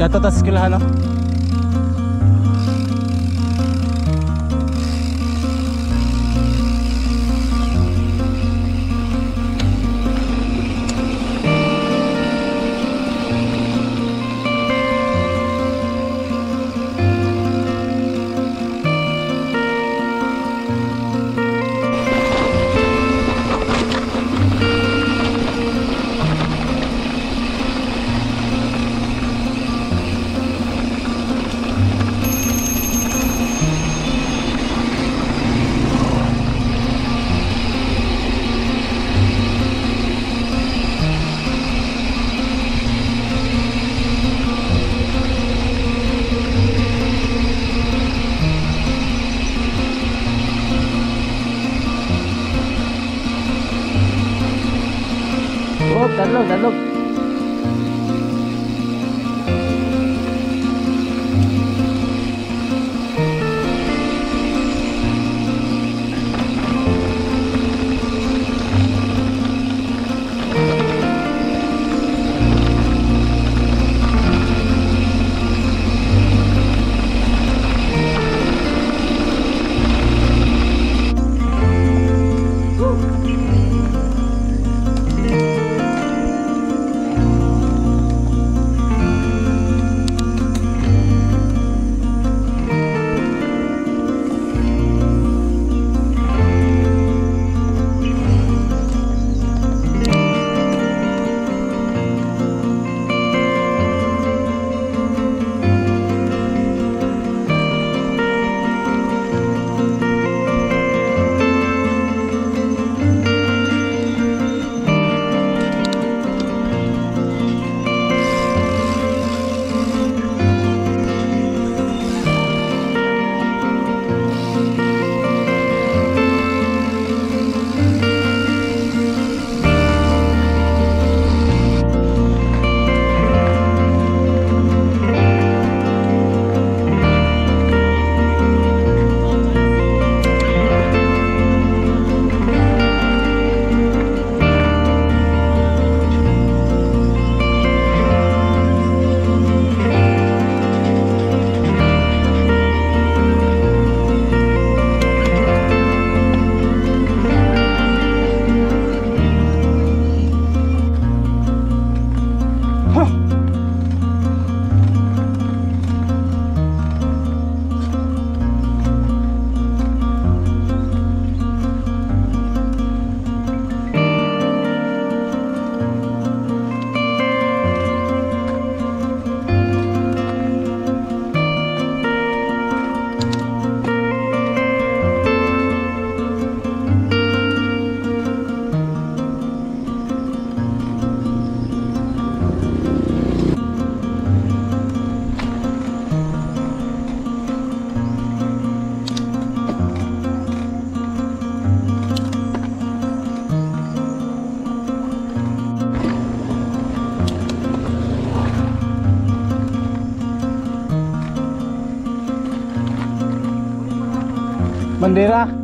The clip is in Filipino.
Kaya to tas eskwelahan? 人呢人呢 Bandera.